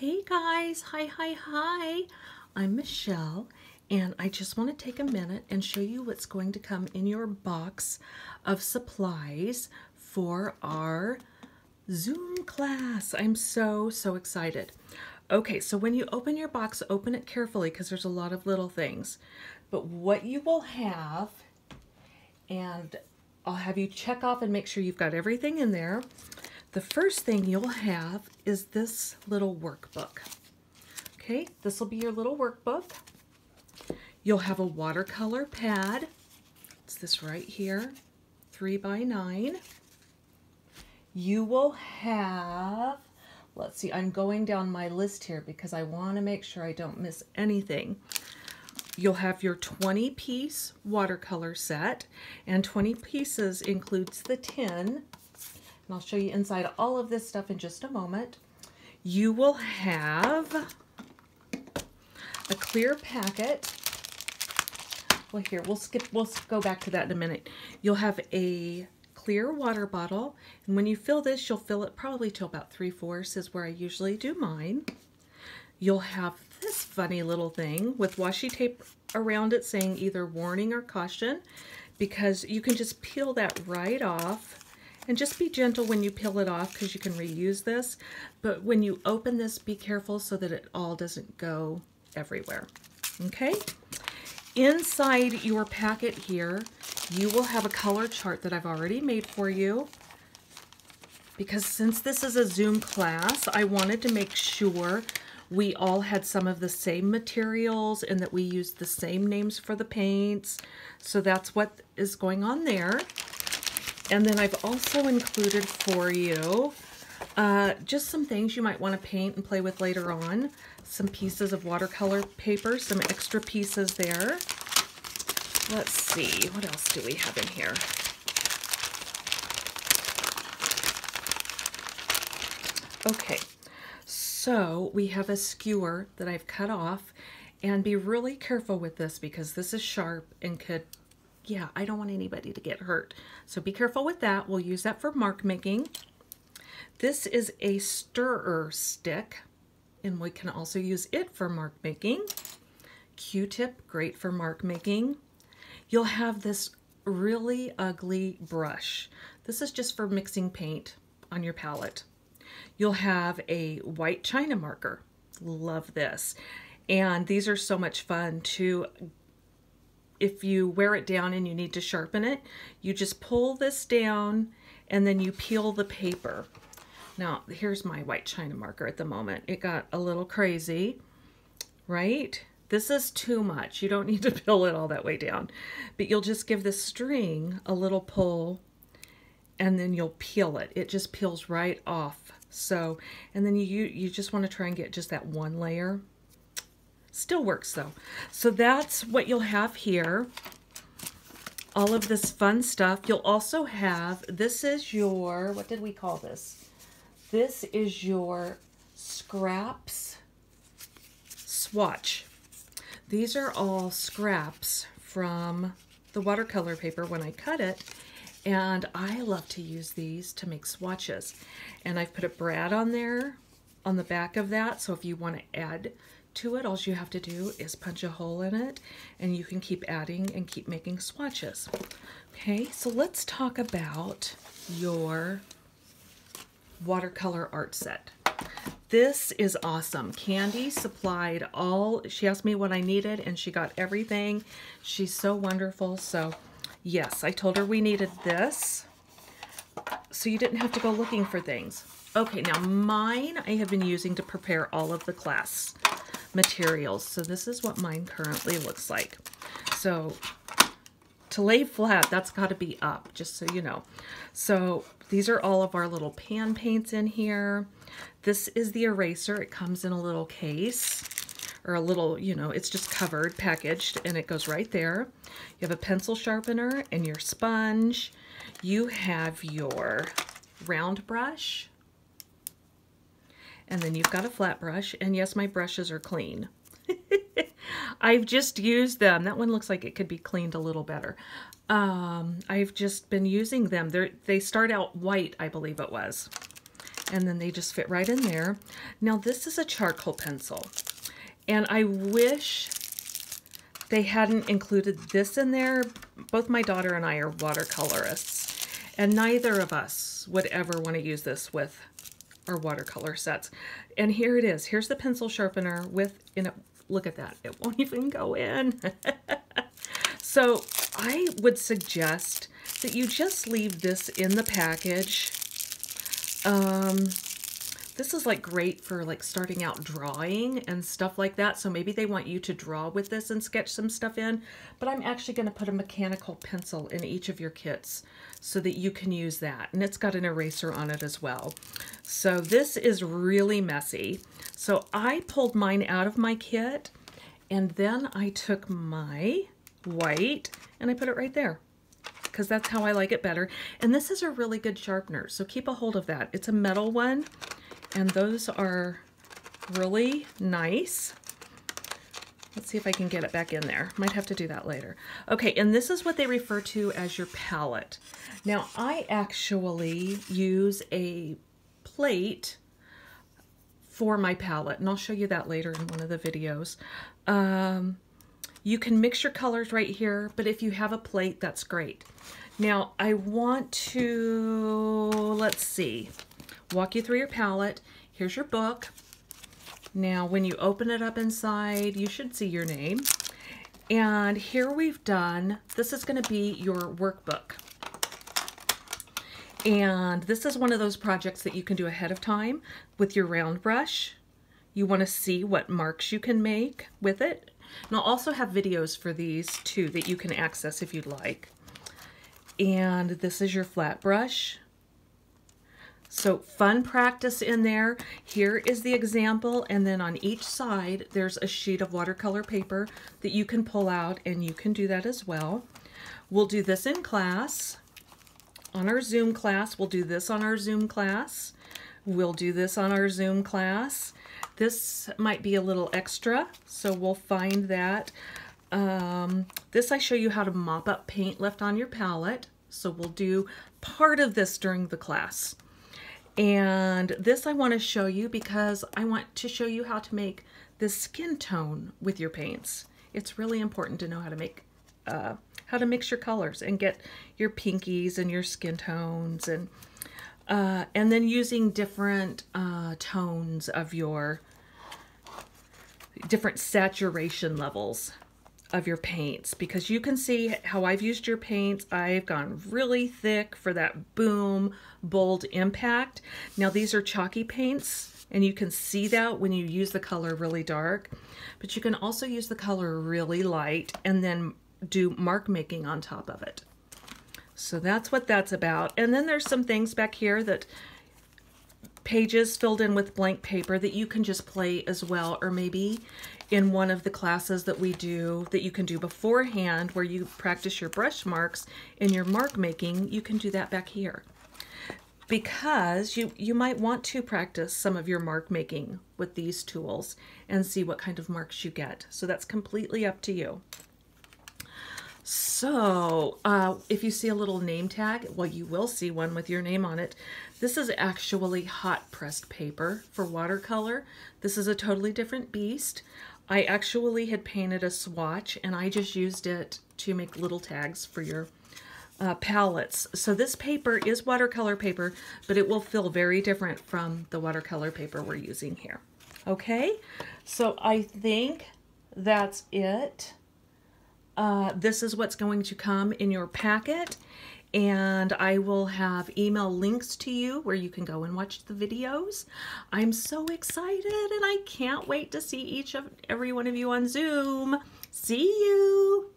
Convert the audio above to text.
Hey guys, hi, hi, hi. I'm Mischelle, and I just want to take a minute and show you what's going to come in your box of supplies for our Zoom class. I'm so, so excited. Okay, so when you open your box, open it carefully because there's a lot of little things. But what you will have, and I'll have you check off and make sure you've got everything in there. The first thing you'll have is this little workbook. Okay, this will be your little workbook. You'll have a watercolor pad. It's this right here, three by nine. You will have, let's see, I'm going down my list here because I want to make sure I don't miss anything. You'll have your 20 piece watercolor set and 20 pieces includes the tin and I'll show you inside all of this stuff in just a moment. You will have a clear packet. Well, here, we'll skip, we'll go back to that in a minute. You'll have a clear water bottle, and when you fill this, you'll fill it probably to about three-fourths is where I usually do mine. You'll have this funny little thing with washi tape around it saying either warning or caution because you can just peel that right off and just be gentle when you peel it off because you can reuse this. But when you open this, be careful so that it all doesn't go everywhere. Okay? Inside your packet here, you will have a color chart that I've already made for you. Because since this is a Zoom class, I wanted to make sure we all had some of the same materials and that we used the same names for the paints. So that's what is going on there. And then I've also included for you uh, just some things you might want to paint and play with later on. Some pieces of watercolor paper, some extra pieces there. Let's see, what else do we have in here? Okay, so we have a skewer that I've cut off and be really careful with this because this is sharp and could yeah, I don't want anybody to get hurt. So be careful with that. We'll use that for mark making. This is a stirrer stick, and we can also use it for mark making. Q-tip, great for mark making. You'll have this really ugly brush. This is just for mixing paint on your palette. You'll have a white china marker. Love this. And these are so much fun to if you wear it down and you need to sharpen it, you just pull this down and then you peel the paper. Now, here's my white china marker at the moment. It got a little crazy, right? This is too much. You don't need to peel it all that way down. But you'll just give the string a little pull and then you'll peel it. It just peels right off. So, and then you, you just want to try and get just that one layer. Still works though. So that's what you'll have here. All of this fun stuff. You'll also have, this is your, what did we call this? This is your scraps swatch. These are all scraps from the watercolor paper when I cut it. And I love to use these to make swatches. And I've put a brad on there on the back of that. So if you want to add to it, all you have to do is punch a hole in it and you can keep adding and keep making swatches. Okay, so let's talk about your watercolor art set. This is awesome. Candy supplied all, she asked me what I needed and she got everything. She's so wonderful. So yes, I told her we needed this so you didn't have to go looking for things. Okay, now mine I have been using to prepare all of the class materials. So this is what mine currently looks like. So to lay flat, that's got to be up, just so you know. So these are all of our little pan paints in here. This is the eraser. It comes in a little case or a little, you know, it's just covered, packaged, and it goes right there. You have a pencil sharpener and your sponge. You have your round brush, and then you've got a flat brush. And yes, my brushes are clean. I've just used them. That one looks like it could be cleaned a little better. Um, I've just been using them. They're, they start out white, I believe it was. and then they just fit right in there. Now this is a charcoal pencil and I wish they hadn't included this in there. Both my daughter and I are watercolorists and neither of us would ever want to use this with our watercolor sets. And here it is. Here's the pencil sharpener with, in it, look at that. It won't even go in. so I would suggest that you just leave this in the package. Um, this is like great for like starting out drawing and stuff like that. So maybe they want you to draw with this and sketch some stuff in, but I'm actually going to put a mechanical pencil in each of your kits so that you can use that. And it's got an eraser on it as well. So this is really messy. So I pulled mine out of my kit and then I took my white and I put it right there because that's how I like it better. And this is a really good sharpener, so keep a hold of that. It's a metal one, and those are really nice. Let's see if I can get it back in there. Might have to do that later. Okay, and this is what they refer to as your palette. Now, I actually use a plate for my palette, and I'll show you that later in one of the videos. Um, you can mix your colors right here, but if you have a plate, that's great. Now, I want to, let's see, walk you through your palette. Here's your book. Now, when you open it up inside, you should see your name. And here we've done, this is going to be your workbook. And this is one of those projects that you can do ahead of time with your round brush. You want to see what marks you can make with it. And I'll also have videos for these too that you can access if you'd like. And this is your flat brush. So fun practice in there. Here is the example and then on each side there's a sheet of watercolor paper that you can pull out and you can do that as well. We'll do this in class. On our Zoom class, we'll do this on our Zoom class. We'll do this on our Zoom class. This might be a little extra, so we'll find that. Um, this I show you how to mop up paint left on your palette. So we'll do part of this during the class. And this I want to show you because I want to show you how to make the skin tone with your paints. It's really important to know how to make uh, how to mix your colors and get your pinkies and your skin tones and uh, and then using different uh, tones of your different saturation levels of your paints because you can see how I've used your paints. I've gone really thick for that boom, bold impact. Now these are chalky paints and you can see that when you use the color really dark, but you can also use the color really light and then do mark making on top of it. So that's what that's about. And then there's some things back here that pages filled in with blank paper that you can just play as well, or maybe in one of the classes that we do that you can do beforehand where you practice your brush marks and your mark making, you can do that back here. Because you, you might want to practice some of your mark making with these tools and see what kind of marks you get. So that's completely up to you. So uh, if you see a little name tag, well, you will see one with your name on it. This is actually hot pressed paper for watercolor. This is a totally different beast. I actually had painted a swatch and I just used it to make little tags for your uh, palettes. So this paper is watercolor paper, but it will feel very different from the watercolor paper we're using here. Okay, so I think that's it. Uh, this is what's going to come in your packet and I will have email links to you where you can go and watch the videos. I'm so excited and I can't wait to see each of every one of you on Zoom. See you!